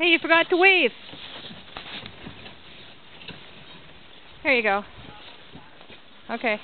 Hey, you forgot to wave. There you go. Okay.